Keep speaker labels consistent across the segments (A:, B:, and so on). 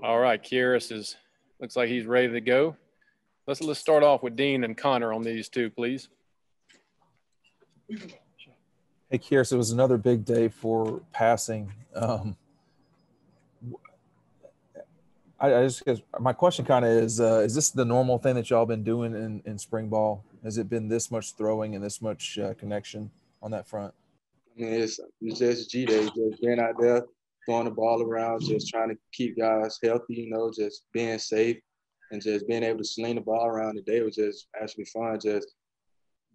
A: All right, Kearis is looks like he's ready to go. Let's let's start off with Dean and Connor on these two, please.
B: Hey, Kearis, it was another big day for passing. Um, I, I just guess my question kind of is: uh, Is this the normal thing that y'all been doing in, in spring ball? Has it been this much throwing and this much uh, connection on that front?
C: I mean, it's, it's just G Day, just being out there throwing the ball around, just trying to keep guys healthy, you know, just being safe and just being able to sling the ball around today was just actually fun. Just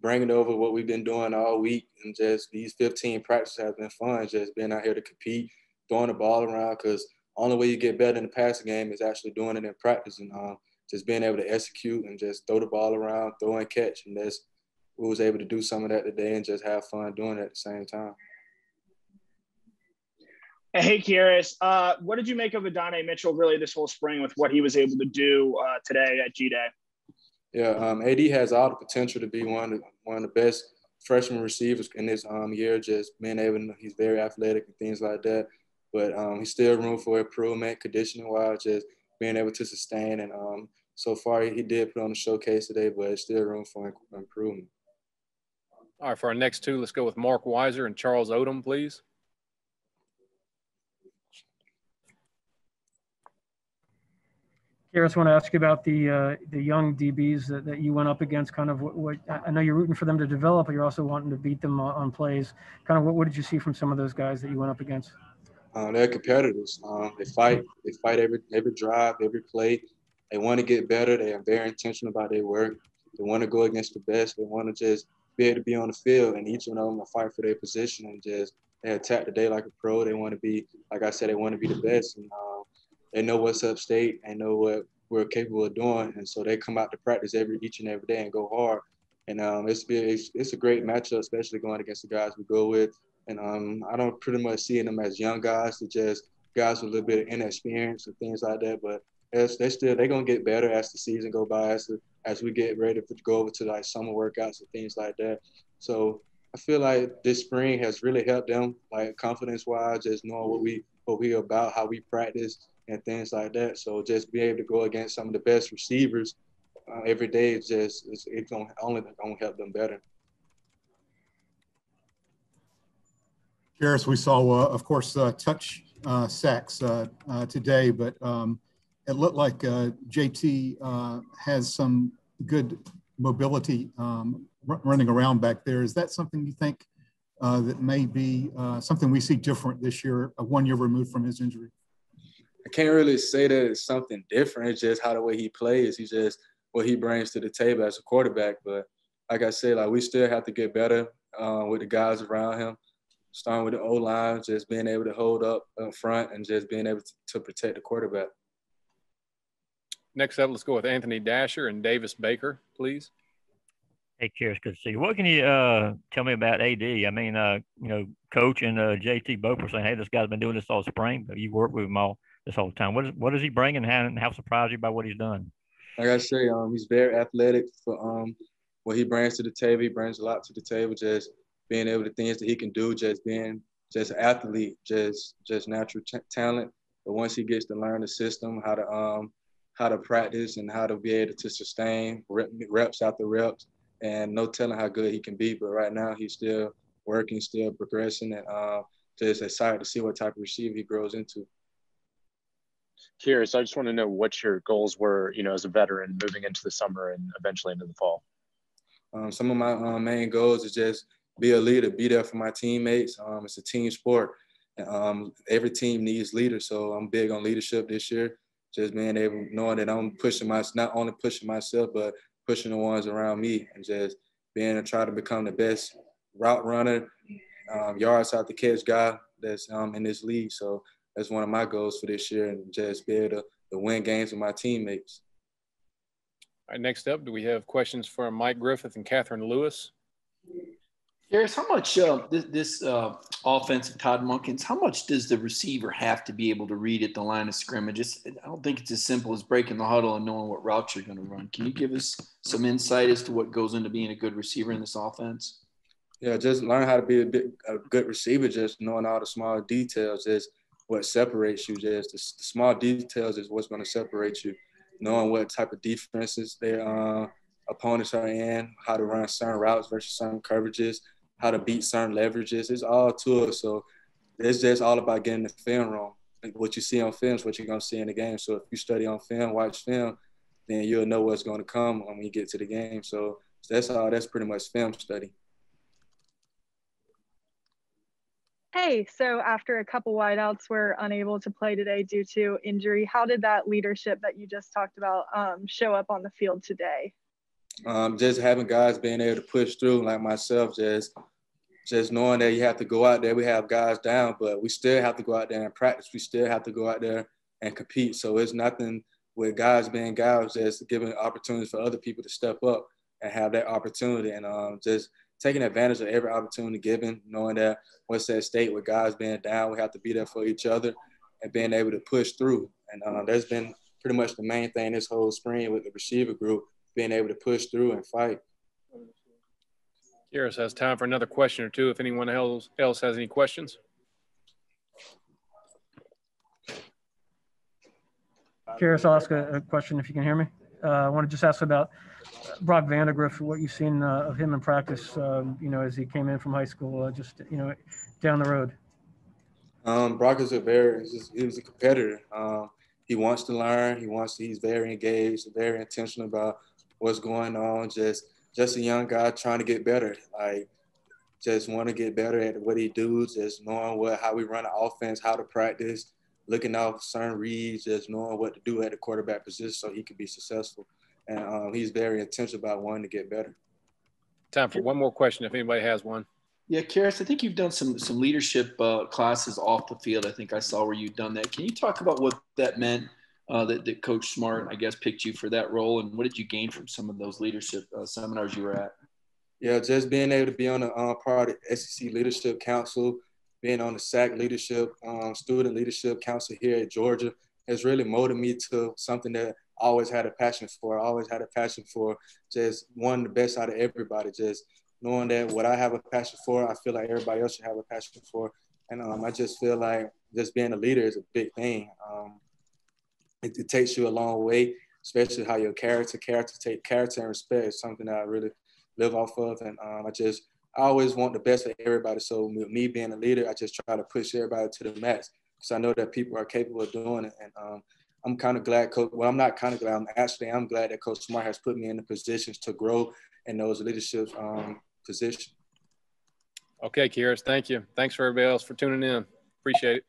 C: bringing over what we've been doing all week and just these 15 practices have been fun. Just being out here to compete, throwing the ball around because only way you get better in the passing game is actually doing it in practice and um, just being able to execute and just throw the ball around, throw and catch. And that's we was able to do some of that today and just have fun doing it at the same time.
D: Hey, Kearis, uh, what did you make of Adonai Mitchell really this whole spring with what he was able to do uh, today at G Day?
C: Yeah, um, AD has all the potential to be one of the, one of the best freshman receivers in this um, year. Just being able, to, he's very athletic and things like that. But um, he's still room for improvement, conditioning wise, just being able to sustain. And um, so far, he did put on the showcase today, but it's still room for improvement.
A: All right, for our next two, let's go with Marc Weiszer and Charles Odum, please.
E: Just want to ask you about the uh, the young DBs that, that you went up against. Kind of what, what, I know you're rooting for them to develop, but you're also wanting to beat them on, on plays. Kind of what, what did you see from some of those guys that you went up against?
C: Uh, they're competitors. Um, they fight. They fight every every drive, every play. They want to get better. They are very intentional about their work. They want to go against the best. They want to just be able to be on the field, and each one of them will fight for their position and just they attack the day like a pro. They want to be, like I said, they want to be the best. And uh, they know what's upstate, they know what we're capable of doing, and so they come out to practice every each and every day and go hard. And um, it's, it's it's a great matchup, especially going against the guys we go with. And um, I don't pretty much see them as young guys, to just guys with a little bit of inexperience and things like that. But as they still they're gonna get better as the season go by, as the, as we get ready to go over to like summer workouts and things like that. So I feel like this spring has really helped them, like confidence wise, just knowing what we what we about, how we practice, and things like that. So just be able to go against some of the best receivers uh, every day is just it's, it's gonna only gonna help them better.
F: Kearis, we saw, uh, of course, uh, touch uh, sacks uh, uh, today, but um, it looked like JT has some good mobility um, running around back there. Is that something you think that may be something we see different this year, one year removed from his injury?
C: I can't really say that it's something different. It's just how the way he plays. He just what he brings to the table as a quarterback. But like I said, like we still have to get better uh, with the guys around him. Starting with the O line, just being able to hold up in front and just being able to, to protect the quarterback.
A: Next up, let's go with Anthony Dasher and Davis Baker, please.
G: Hey, Kearis, good to see you. What can you uh, tell me about AD? I mean, uh, you know, coach and uh, JT both were saying, "Hey, this guy's been doing this all spring, but you work with him all this whole time. What is what is he bringing? How how surprised you by what he's done?
C: Like I say, um, he's very athletic for um what he brings to the table. He brings a lot to the table. Just being able to things that he can do. Just being just athlete, just just natural t- talent. But once he gets to learn the system, how to um how to practice and how to be able to sustain rep, reps after reps, and no telling how good he can be. But right now, he's still working, still progressing, and uh, just excited to see what type of receiver he grows into.
H: Kearis, I just want to know what your goals were, you know, as a veteran moving into the summer and eventually into the fall.
C: Um, some of my uh, main goals is just be a leader, be there for my teammates. Um, it's a team sport. Um, every team needs leaders, so I'm big on leadership this year. Just being able, knowing that I'm pushing my, not only pushing myself, but pushing the ones around me, and just being to try to become the best route runner, um, yards out the catch guy that's um, in this league. So that's one of my goals for this year and just be able to, to win games with my teammates.
A: All right, next up, do we have questions from Mike Griffith and Catherine Lewis?
I: Kearis, how much uh, this, this uh, offense of Todd Monken's, how much does the receiver have to be able to read at the line of scrimmage? It's, I don't think it's as simple as breaking the huddle and knowing what routes you're going to run. Can you give us some insight as to what goes into being a good receiver in this offense?
C: Yeah, just learn how to be a, bit, a good receiver, just knowing all the small details. Just what separates you. Just the, the small details is what's going to separate you. Knowing what type of defenses their uh, opponents are in, how to run certain routes versus certain coverages, how to beat certain leverages. It's all tools. So it's just all about getting the film wrong. Like what you see on film is what you're gonna see in the game. So if you study on film, watch film, then you'll know what's going to come when you get to the game. So that's all. That's pretty much film study.
J: Hey, so after a couple wideouts were unable to play today due to injury, how did that leadership that you just talked about um, show up on the field today?
C: Um, just having guys being able to push through, like myself, just just knowing that you have to go out there. We have guys down, but we still have to go out there and practice. We still have to go out there and compete. So it's nothing with guys being guys, just giving opportunities for other people to step up and have that opportunity, and um, just taking advantage of every opportunity given, knowing that what's at state with guys being down, we have to be there for each other and being able to push through. And uh, that's been pretty much the main thing this whole spring with the receiver group, being able to push through and fight.
A: Kearis has time for another question or two if anyone else, else has any questions.
E: Kearis, I'll ask a, a, question if you can hear me. Uh, I want to just ask about Brock Vandagriff, what you've seen uh, of him in practice, um, you know, as he came in from high school, uh, just, you know, down the road.
C: Um, Brock is a very, he was a competitor. Um, he wants to learn. He wants to, he's very engaged, very intentional about what's going on. Just just a young guy trying to get better. Like just want to get better at what he does, just knowing what how we run the offense, how to practice, looking out for certain reads, just knowing what to do at the quarterback position so he can be successful. And um, he's very intentional about wanting to get better.
A: Time for one more question if anybody has one.
I: Yeah, Kearis, I think you've done some some leadership uh, classes off the field. I think I saw where you've done that. Can you talk about what that meant uh, that, that Coach Smart, I guess, picked you for that role. And what did you gain from some of those leadership uh, seminars you were at?
C: Yeah, just being able to be on the uh, part of SEC Leadership Council, being on the SAC Leadership, um, Student Leadership Council here at Georgia has really molded me to something that Always had a passion for. I always had a passion for just wanting the best out of everybody, just knowing that what I have a passion for, I feel like everybody else should have a passion for. And um, I just feel like just being a leader is a big thing. Um, it, it, takes you a long way, especially how your character, character take character and respect is something that I really live off of. And um, I just, I always want the best for everybody. So me being a leader, I just try to push everybody to the max because I know that people are capable of doing it. And um, I'm kind of glad, Coach. Well, I'm not kind of glad. I'm actually, I'm glad that Coach Smart has put me in the positions to grow in those leadership um, positions.
A: Okay, Kearis, thank you. Thanks for everybody else for tuning in. Appreciate it.